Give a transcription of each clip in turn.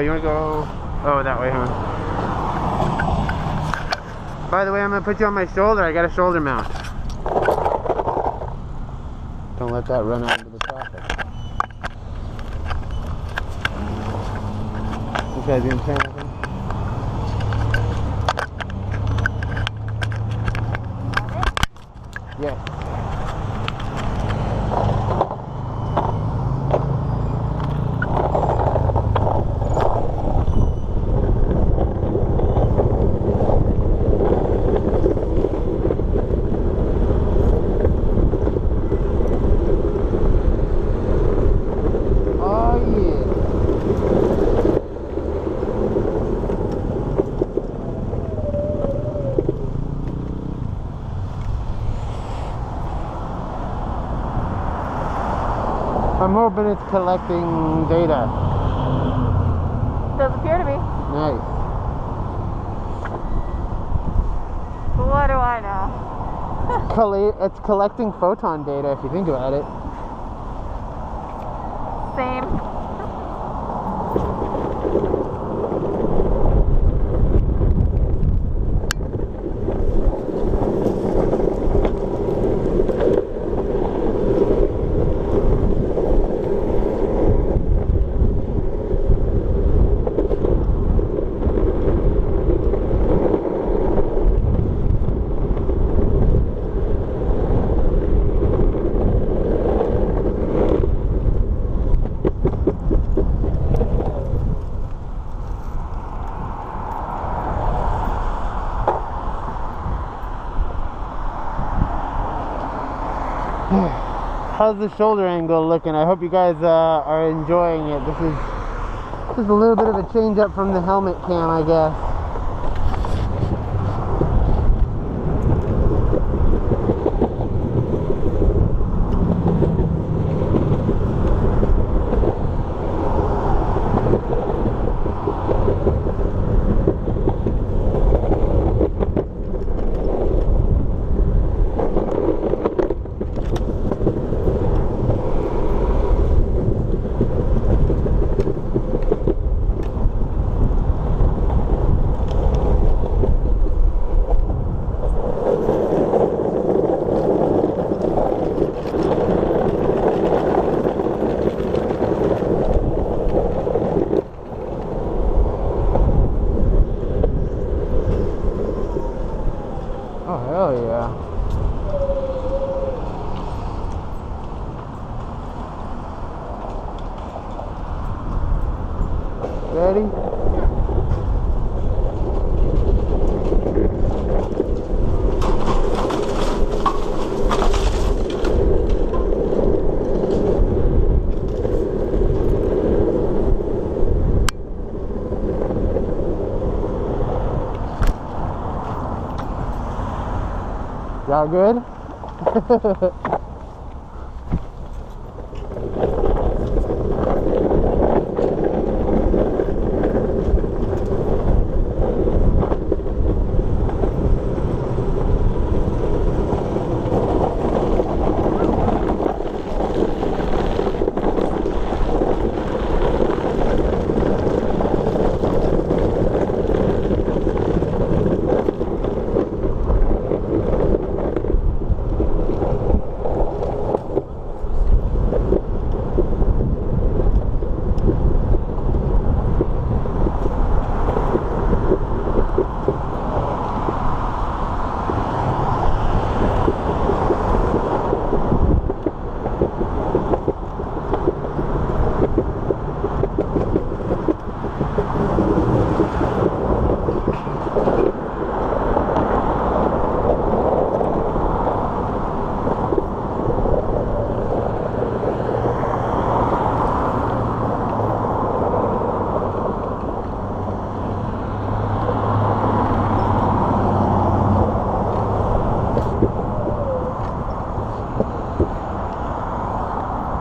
you wanna go? Oh, that way, huh? By the way, I'm gonna put you on my shoulder. I got a shoulder mount. Don't let that run out into the traffic. You guys gonna? Yes. Oh yeah. I'm hoping it's collecting data. Does appear to be. Nice. What do I know? It's collecting photon data if you think about it. How's the shoulder angle looking? I hope you guys uh, are enjoying it. This is just a little bit of a change up from the helmet cam, I guess. Oh hell yeah. Ready? Y'all good?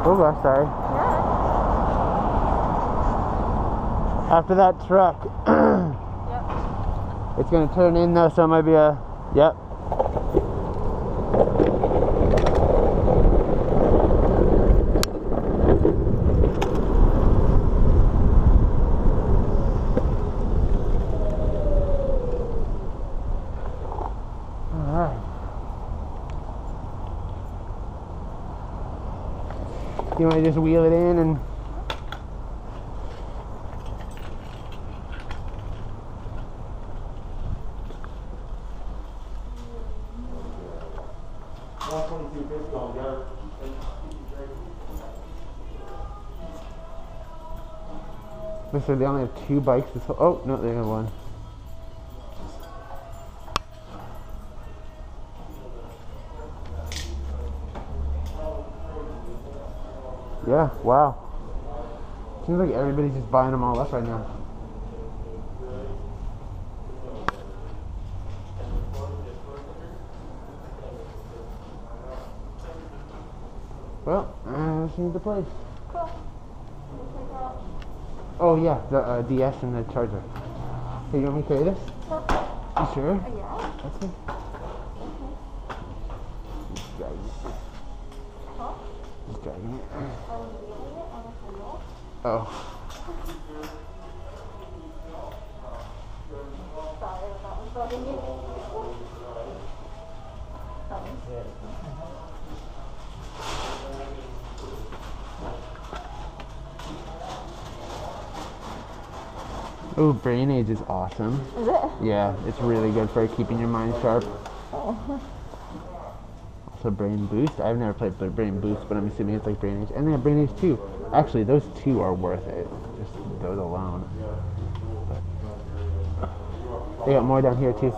Oh gosh, sorry. Yeah. After that truck, Yep. it's gonna turn in though, so it might be a, yep. You want to just wheel it in and. Mister, they only have two bikes. This whole, oh no, they have one. Yeah, wow. Seems like everybody's just buying them all up right now. Well, uh, let's need the place. Cool. Oh yeah, the uh, DS and the charger. Hey, you want me to carry this? You sure? Yeah. That's it. Just dragging it. Huh? Dragging it. Are we wheeling it on a wheel? Oh. Sorry about bugging you. Oh, Brain Age is awesome. Is it? Yeah, it's really good for keeping your mind sharp. Oh. Also, Brain Boost. I've never played Bra- Brain Boost, but I'm assuming it's like Brain Age. And they have Brain Age 2. Actually, those two are worth it. Just those alone. But they got more down here too.